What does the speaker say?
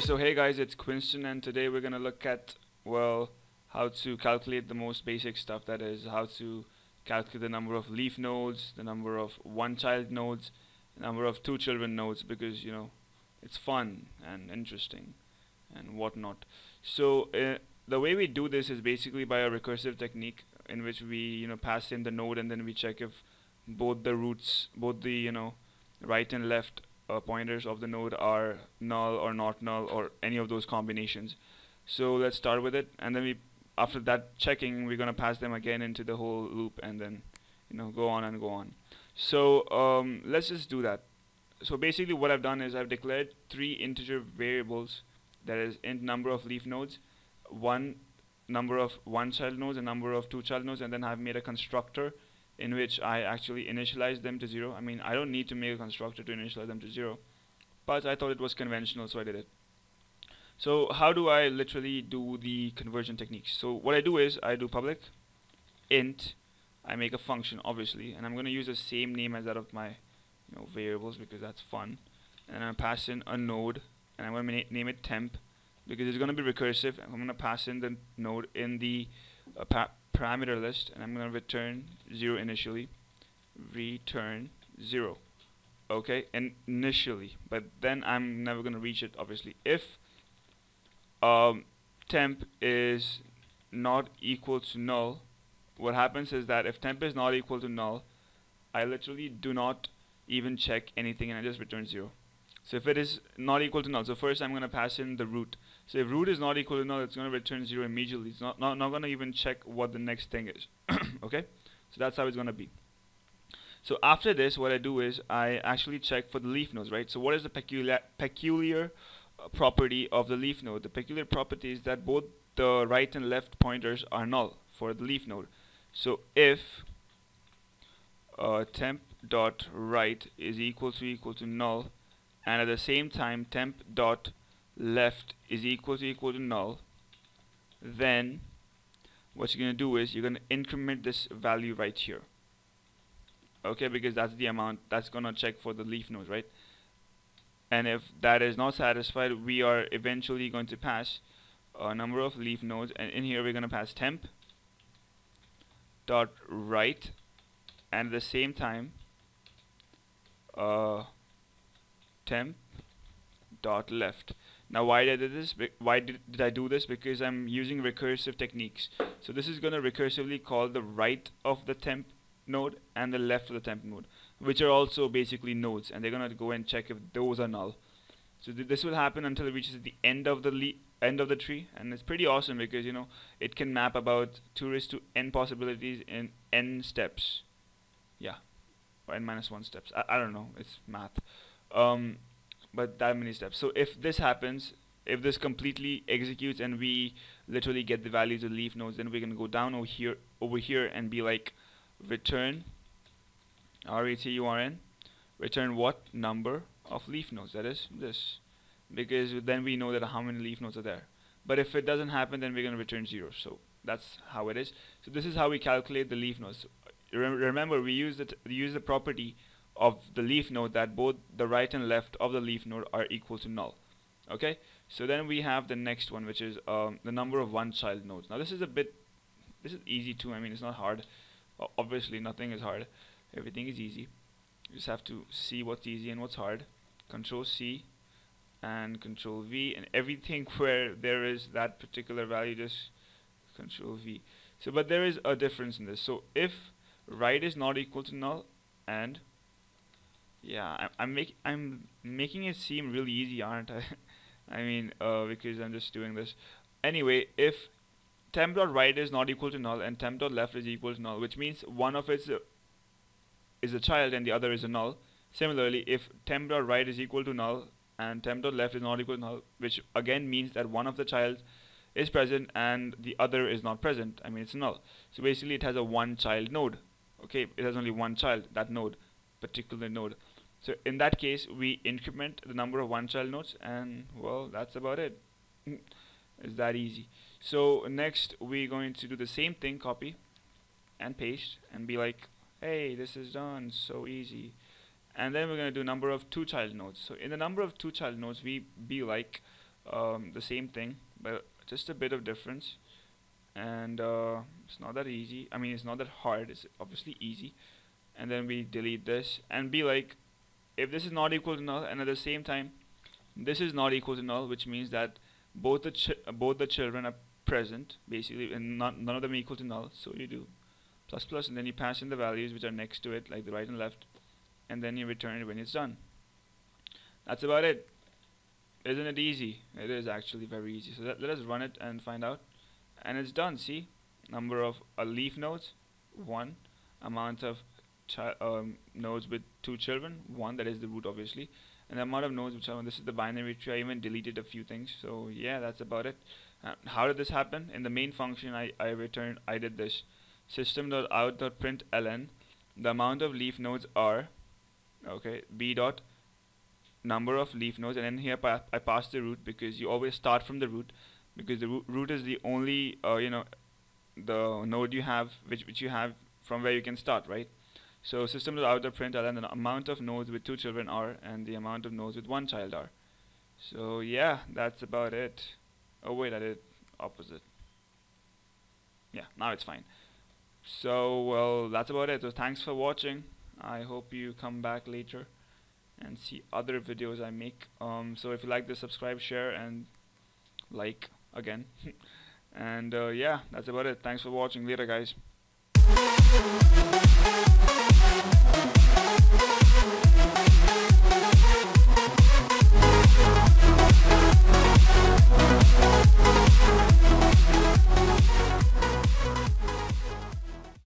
So hey guys, it's Quinston and today we're gonna look at, well, how to calculate the most basic stuff that is how to calculate the number of leaf nodes, the number of one child nodes, the number of two children nodes because you know it's fun and interesting and whatnot. So uh, the way we do this is basically by a recursive technique in which we you know pass in the node and then we check if both the roots, both the you know right and left uh, pointers of the node are null or not null or any of those combinations. So let's start with it and then we after that checking we're gonna pass them again into the whole loop and then you know go on and go on. So um, let's just do that. So basically what I've done is I've declared three integer variables that is int number of leaf nodes, one number of one child nodes, a number of two child nodes and then I've made a constructor in which I actually initialize them to zero. I mean, I don't need to make a constructor to initialize them to zero, but I thought it was conventional, so I did it. So how do I literally do the conversion techniques? So what I do is I do public int, I make a function obviously, and I'm going to use the same name as that of my you know variables because that's fun. And I'm pass in a node, and I'm going to name it temp because it's going to be recursive. And I'm going to pass in the node in the uh, parameter list and I'm going to return 0 initially. Return 0 okay and initially but then I'm never going to reach it obviously. If um, temp is not equal to null what happens is that if temp is not equal to null I literally do not even check anything and I just return 0 so if it is not equal to null, so first I'm going to pass in the root. So if root is not equal to null, it's going to return 0 immediately. It's not, not, not going to even check what the next thing is. okay? So that's how it's going to be. So after this, what I do is I actually check for the leaf nodes, right? So what is the peculiar, peculiar uh, property of the leaf node? The peculiar property is that both the right and left pointers are null for the leaf node. So if uh, temp dot right is equal to equal to null, and at the same time temp dot left is equal to equal to null then what you're going to do is you're going to increment this value right here. Okay because that's the amount that's going to check for the leaf node right? And if that is not satisfied we are eventually going to pass a number of leaf nodes and in here we're going to pass temp dot right and at the same time uh, temp dot left. Now why did I do this? Why did, did I do this? Because I'm using recursive techniques. So this is gonna recursively call the right of the temp node and the left of the temp node which are also basically nodes and they're gonna go and check if those are null. So th this will happen until it reaches the end of the end of the tree and it's pretty awesome because you know it can map about 2 raised to n possibilities in n steps. Yeah or n minus 1 steps. I, I don't know. It's math um, but that many steps. So if this happens if this completely executes and we literally get the values of leaf nodes then we're going to go down over here over here and be like return r-e-t-u-r-n return what number of leaf nodes? That is this. Because then we know that how many leaf nodes are there. But if it doesn't happen then we're going to return zero. So that's how it is. So this is how we calculate the leaf nodes. Remember we use it we use the property of the leaf node that both the right and left of the leaf node are equal to null. Okay? So then we have the next one which is um, the number of one child nodes. Now this is a bit this is easy too. I mean it's not hard. Obviously nothing is hard. Everything is easy. You just have to see what's easy and what's hard. Control C and control V. And everything where there is that particular value just control V. So but there is a difference in this. So if right is not equal to null and yeah I'm, making I'm making it seem really easy aren't I? I mean uh, because I'm just doing this. Anyway if temp dot right is not equal to null and temp dot left is equal to null which means one of it is is a child and the other is a null. Similarly if temp dot right is equal to null and temp dot left is not equal to null which again means that one of the child is present and the other is not present I mean it's null. So basically it has a one child node okay? It has only one child that node particular node. So in that case we increment the number of one child nodes and well that's about it. It's that easy. So next we're going to do the same thing copy and paste and be like hey this is done so easy. And then we're going to do number of two child nodes. So in the number of two child nodes we be like um, the same thing but just a bit of difference. And uh, it's not that easy. I mean it's not that hard. It's obviously easy and then we delete this and be like if this is not equal to null and at the same time this is not equal to null which means that both the both the children are present basically and not, none of them equal to null. So you do plus plus and then you pass in the values which are next to it like the right and left and then you return it when it's done. That's about it. Isn't it easy? It is actually very easy. So let, let us run it and find out. And it's done. See? Number of uh, leaf nodes one. Amount of um, nodes with two children one that is the root obviously and the amount of nodes this is the binary tree. I even deleted a few things so yeah that's about it. Uh, how did this happen? In the main function I, I returned I did this. System.out.println the amount of leaf nodes are okay b dot number of leaf nodes and then here pa I pass the root because you always start from the root because the root, root is the only uh, you know the node you have which which you have from where you can start right so system print and the amount of nodes with two children are and the amount of nodes with one child are so yeah that's about it. Oh wait I did opposite. Yeah now it's fine. So well that's about it. So thanks for watching. I hope you come back later and see other videos I make. Um, so if you like this subscribe share and like again. And uh, yeah that's about it. Thanks for watching. Later guys